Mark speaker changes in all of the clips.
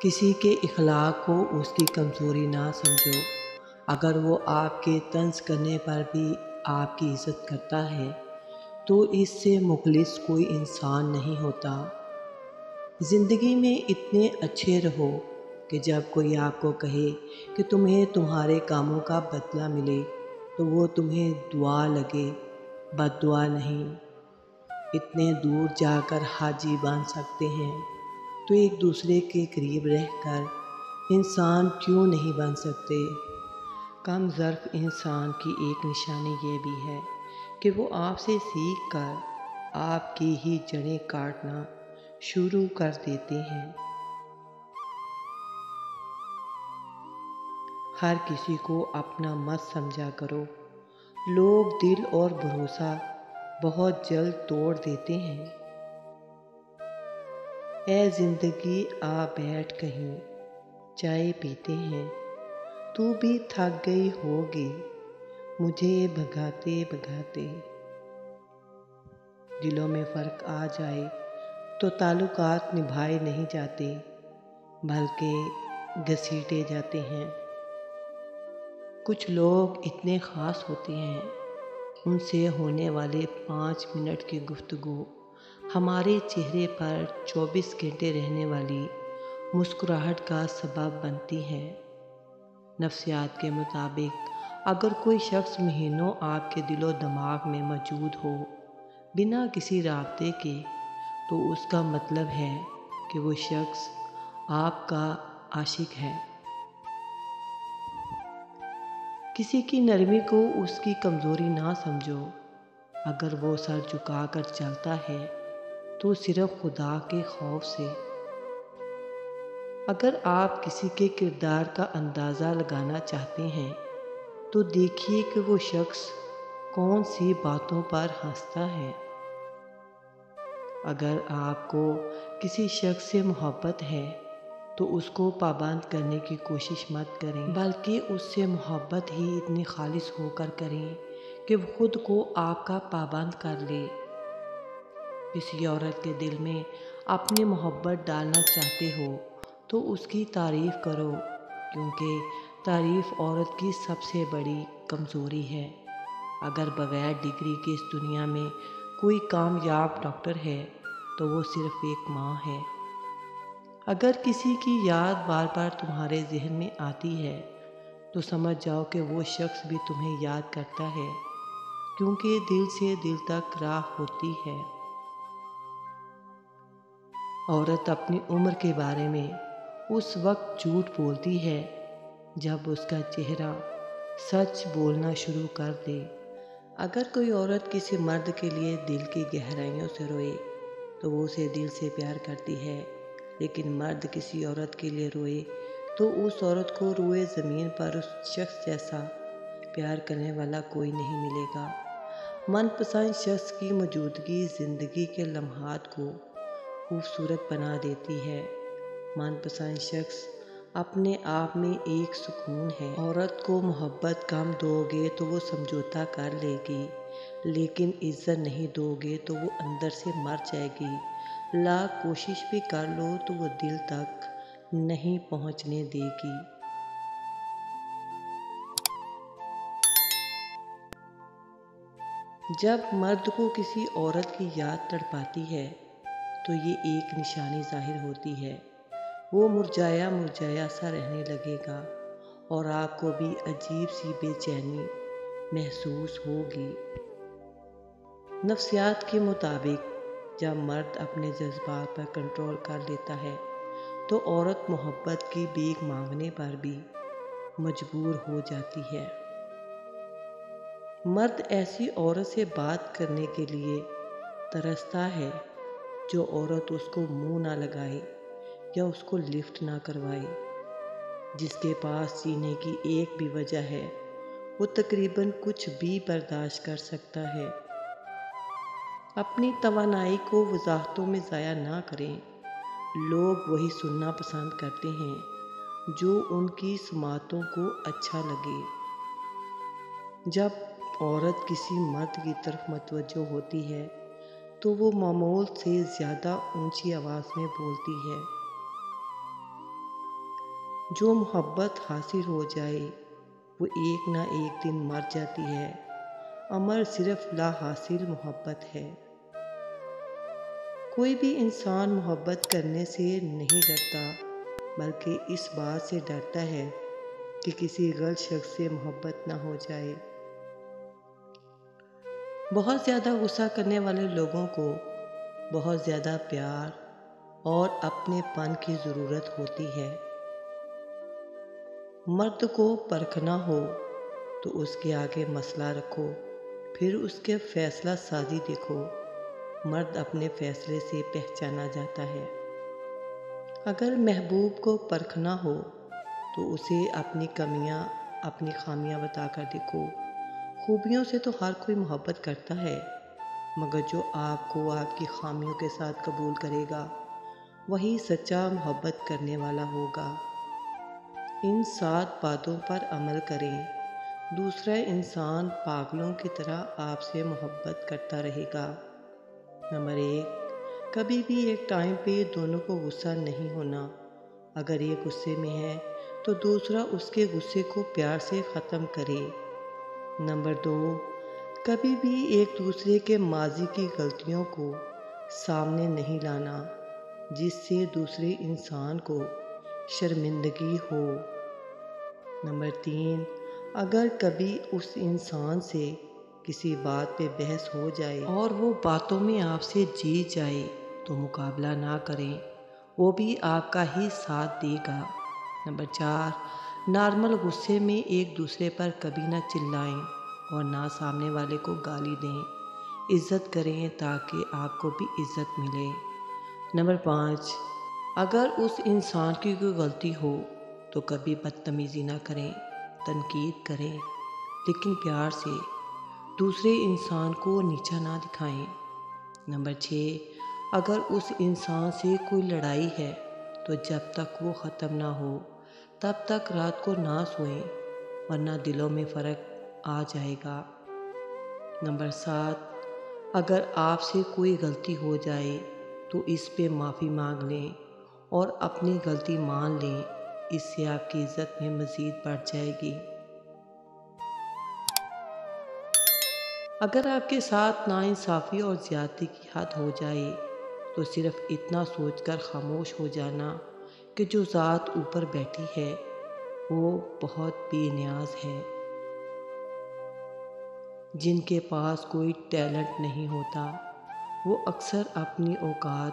Speaker 1: کسی کے اخلاق کو اس کی کمزوری نہ سمجھو۔ اگر وہ آپ کے طنز کرنے پر بھی آپ کی عزت کرتا ہے، تو اس سے مخلص کوئی انسان نہیں ہوتا۔ زندگی میں اتنے اچھے رہو کہ جب کوئی آپ کو کہے کہ تمہیں تمہارے کاموں کا بدلہ ملے، تو وہ تمہیں دعا لگے۔ بد دعا نہیں، اتنے دور جا کر حاجی بن سکتے ہیں۔ تو ایک دوسرے کے قریب رہ کر انسان کیوں نہیں بن سکتے؟ کم ظرف انسان کی ایک نشانی یہ بھی ہے کہ وہ آپ سے سیکھ کر آپ کی ہی جڑیں کاٹنا شروع کر دیتے ہیں۔ ہر کسی کو اپنا مت سمجھا کرو۔ لوگ دل اور بھروسہ بہت جلد توڑ دیتے ہیں۔ اے زندگی، آ بیٹھ کہیں، چائے پیتے ہیں۔ تو بھی تھک گئی ہوگی، مجھے بھگاتے بھگاتے۔ دلوں میں فرق آ جائے تو تعلقات نبھائے نہیں جاتے، بلکہ گھسیٹے جاتے ہیں۔ کچھ لوگ اتنے خاص ہوتے ہیں، ان سے ہونے والے پانچ منٹ کی گفتگو ہمارے چہرے پر چوبیس گھنٹے رہنے والی مسکراہٹ کا سبب بنتی ہے۔ نفسیات کے مطابق، اگر کوئی شخص مہینوں آپ کے دل و دماغ میں موجود ہو بنا کسی رابطے کے، تو اس کا مطلب ہے کہ وہ شخص آپ کا عاشق ہے۔ کسی کی نرمی کو اس کی کمزوری نہ سمجھو۔ اگر وہ سر جھکا کر چلتا ہے تو صرف خدا کے خوف سے۔ اگر آپ کسی کے کردار کا اندازہ لگانا چاہتے ہیں، تو دیکھیے کہ وہ شخص کون سی باتوں پر ہنستا ہے۔ اگر آپ کو کسی شخص سے محبت ہے، تو اس کو پابند کرنے کی کوشش مت کریں۔ بلکہ اس سے محبت ہی اتنی خالص ہو کر کریں کہ وہ خود کو آپ کا پابند کر لے۔ کسی عورت کے دل میں اپنی محبت ڈالنا چاہتے ہو، تو اس کی تعریف کرو، کیونکہ تعریف عورت کی سب سے بڑی کمزوری ہے۔ اگر بغیر ڈگری کے اس دنیا میں کوئی کامیاب ڈاکٹر ہے، تو وہ صرف ایک ماں ہے۔ اگر کسی کی یاد بار بار تمہارے ذہن میں آتی ہے، تو سمجھ جاؤ کہ وہ شخص بھی تمہیں یاد کرتا ہے، کیونکہ دل سے دل تک راہ ہوتی ہے۔ عورت اپنی عمر کے بارے میں اس وقت جھوٹ بولتی ہے جب اس کا چہرہ سچ بولنا شروع کر دے۔ اگر کوئی عورت کسی مرد کے لیے دل کی گہرائیوں سے روئے تو وہ اسے دل سے پیار کرتی ہے، لیکن مرد کسی عورت کے لیے روئے تو اس عورت کو روئے زمین پر اس شخص جیسا پیار کرنے والا کوئی نہیں ملے گا۔ من پسند شخص کی موجودگی زندگی کے لمحات کو خوبصورت بنا دیتی ہے۔ من پسند شخص اپنے آپ میں ایک سکون ہے۔ عورت کو محبت کم دو گے تو وہ سمجھوتا کر لے گی، لیکن عزت نہیں دو گے تو وہ اندر سے مر جائے گی۔ لاکھ کوشش بھی کر لو تو وہ دل تک نہیں پہنچنے دے گی۔ جب مرد کو کسی عورت کی یاد تڑپاتی ہے تو یہ ایک نشانی ظاہر ہوتی ہے۔ وہ مرجایا مرجایا سا رہنے لگے گا اور آپ کو بھی عجیب سی بے چینی محسوس ہوگی۔ نفسیات کے مطابق جب مرد اپنے جذبات پر کنٹرول کر لیتا ہے تو عورت محبت کی بیگ مانگنے پر بھی مجبور ہو جاتی ہے۔ مرد ایسی عورت سے بات کرنے کے لیے ترستا ہے جو عورت اس کو منہ نہ لگائے یا اس کو لفٹ نہ کروائے جس کے پاس جینے کی ایک بھی وجہ ہے، وہ تقریباً کچھ بھی برداشت کر سکتا ہے۔ اپنی توانائی کو وضاحتوں میں ضائع نہ کریں۔ لوگ وہی سننا پسند کرتے ہیں جو ان کی سماعتوں کو اچھا لگے۔ جب عورت کسی مرد کی طرف متوجہ ہوتی ہے تو وہ معمول سے زیادہ اونچی آواز میں بولتی ہے۔ جو محبت حاصل ہو جائے، وہ ایک نہ ایک دن مر جاتی ہے۔ امر صرف لا حاصل محبت ہے۔ کوئی بھی انسان محبت کرنے سے نہیں ڈرتا، بلکہ اس بات سے ڈرتا ہے کہ کسی غلط شخص سے محبت نہ ہو جائے۔ بہت زیادہ غصہ کرنے والے لوگوں کو بہت زیادہ پیار اور اپنے پن کی ضرورت ہوتی ہے۔ مرد کو پرکھنا ہو تو اس کے آگے مسئلہ رکھو، پھر اس کے فیصلہ سازی دیکھو۔ مرد اپنے فیصلے سے پہچانا جاتا ہے۔ اگر محبوب کو پرکھنا ہو تو اسے اپنی کمیاں، اپنی خامیاں بتا کر دیکھو۔ خوبیوں سے تو ہر کوئی محبت کرتا ہے، مگر جو آپ کو آپ کی خامیوں کے ساتھ قبول کرے گا، وہی سچا محبت کرنے والا ہوگا۔ ان سات باتوں پر عمل کریں۔ دوسرا، انسان پاگلوں کی طرح آپ سے محبت کرتا رہے گا۔ نمبر ایک، کبھی بھی ایک ٹائم پہ دونوں کو غصہ نہیں ہونا۔ اگر ایک غصے میں ہے، تو دوسرا اس کے غصے کو پیار سے ختم کرے۔ نمبر دو، کبھی بھی ایک دوسرے کے ماضی کی غلطیوں کو سامنے نہیں لانا، جس سے دوسرے انسان کو شرمندگی ہو۔ نمبر تین، اگر کبھی اس انسان سے کسی بات پہ بحث ہو جائے اور وہ باتوں میں آپ سے جیت جائے تو مقابلہ نہ کریں، وہ بھی آپ کا ہی ساتھ دے گا۔ نمبر چار نارمل غصے میں ایک دوسرے پر کبھی نہ چلائیں اور نہ سامنے والے کو گالی دیں۔ عزت کریں تاکہ آپ کو بھی عزت ملے۔ نمبر پانچ، اگر اس انسان کی کوئی غلطی ہو تو کبھی بدتمیزی نہ کریں، تنقید کریں۔ لیکن پیار سے دوسرے انسان کو نیچا نہ دکھائیں۔ نمبر چھ، اگر اس انسان سے کوئی لڑائی ہے تو جب تک وہ ختم نہ ہو تب تک رات کو نہ سوئیں، ورنہ دلوں میں فرق آ جائے گا۔ نمبر سات، اگر آپ سے کوئی غلطی ہو جائے تو اس پہ معافی مانگ لیں اور اپنی غلطی مان لیں، اس سے آپ کی عزت میں مزید بڑھ جائے گی۔ اگر آپ کے ساتھ ناانصافی اور زیادتی کی حد ہو جائے تو صرف اتنا سوچ کر خاموش ہو جانا کہ جو ذات اوپر بیٹھی ہے، وہ بہت بے نیاز ہے۔ جن کے پاس کوئی ٹیلنٹ نہیں ہوتا، وہ اکثر اپنی اوقات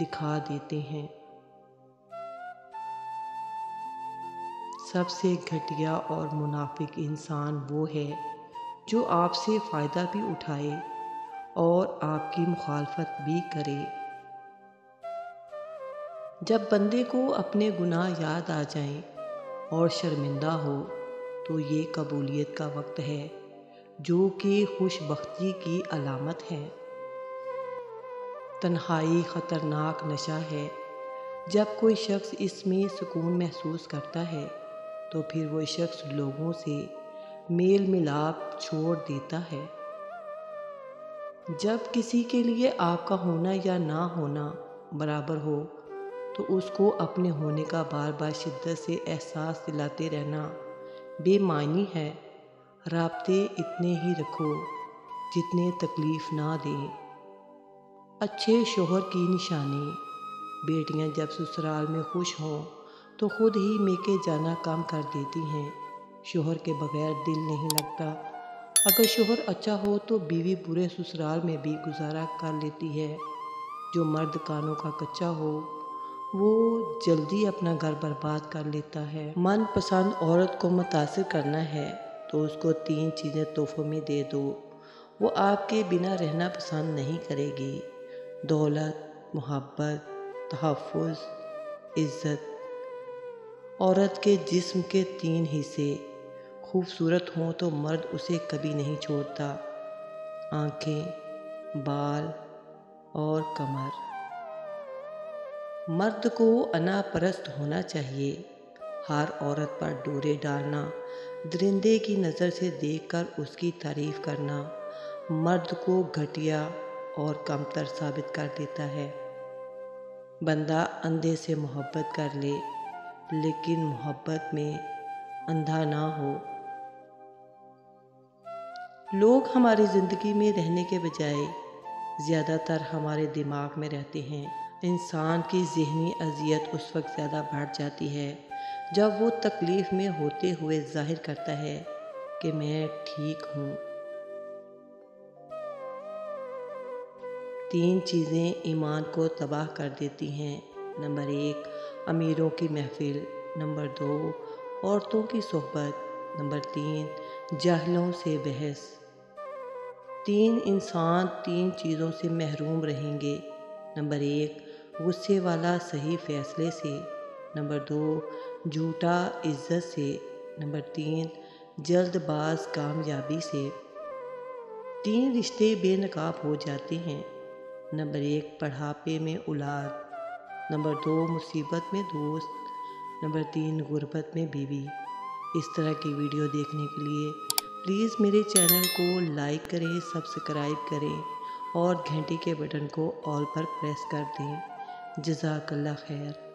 Speaker 1: دکھا دیتے ہیں۔ سب سے گھٹیا اور منافق انسان وہ ہے جو آپ سے فائدہ بھی اٹھائے اور آپ کی مخالفت بھی کرے۔ جب بندے کو اپنے گناہ یاد آ جائیں اور شرمندہ ہو، تو یہ قبولیت کا وقت ہے، جو کہ خوش بختی کی علامت ہے۔ تنہائی خطرناک نشہ ہے۔ جب کوئی شخص اس میں سکون محسوس کرتا ہے، تو پھر وہ شخص لوگوں سے میل ملاپ چھوڑ دیتا ہے۔ جب کسی کے لیے آپ کا ہونا یا نہ ہونا برابر ہو تو اس کو اپنے ہونے کا بار بار شدت سے احساس دلاتے رہنا بے معنی ہے۔ رابطے اتنے ہی رکھو جتنے تکلیف نہ دیں۔ اچھے شوہر کی نشانی۔ بیٹیاں جب سسرال میں خوش ہوں تو خود ہی میکے جانا کام کر دیتی ہیں۔ شوہر کے بغیر دل نہیں لگتا۔ اگر شوہر اچھا ہو تو بیوی برے سسرال میں بھی گزارا کر لیتی ہے۔ جو مرد کانوں کا کچا ہو وہ جلدی اپنا گھر برباد کر لیتا ہے۔ من پسند عورت کو متاثر کرنا ہے، تو اس کو تین چیزیں تحفوں میں دے دو۔ وہ آپ کے بنا رہنا پسند نہیں کرے گی۔ دولت، محبت، تحفظ، عزت۔ عورت کے جسم کے تین حصے۔ خوبصورت ہوں تو مرد اسے کبھی نہیں چھوڑتا۔ آنکھیں، بال اور کمر۔ مرد کو انا پرست ہونا چاہیے۔ ہر عورت پر ڈورے ڈالنا، درندے کی نظر سے دیکھ کر اس کی تعریف کرنا، مرد کو گھٹیا اور کمتر ثابت کر دیتا ہے۔ بندہ اندھے سے محبت کر لے، لیکن محبت میں اندھا نہ ہو۔ لوگ ہماری زندگی میں رہنے کے بجائے زیادہ تر ہمارے دماغ میں رہتے ہیں۔ انسان کی ذہنی اذیت اس وقت زیادہ بڑھ جاتی ہے جب وہ تکلیف میں ہوتے ہوئے ظاہر کرتا ہے کہ میں ٹھیک ہوں۔ تین چیزیں ایمان کو تباہ کر دیتی ہیں۔ نمبر ایک، امیروں کی محفل۔ نمبر دو، عورتوں کی صحبت۔ نمبر تین، جہلوں سے بحث۔ تین انسان تین چیزوں سے محروم رہیں گے۔ نمبر ایک غصے والا صحیح فیصلے سے۔ نمبر دو، جھوٹا عزت سے۔ نمبر تین، جلد باز کامیابی سے۔ تین رشتے بے نقاب ہو جاتے ہیں۔ نمبر ایک پڑھاپے میں اولاد۔ نمبر دو، مصیبت میں دوست۔ نمبر تین، غربت میں بیوی۔ اس طرح کی ویڈیو دیکھنے کے لیے پلیز میرے چینل کو لائک کریں، سبسکرائب کریں اور گھنٹی کے بٹن کو آل پر پریس کر دیں۔ جزاک اللہ خیر۔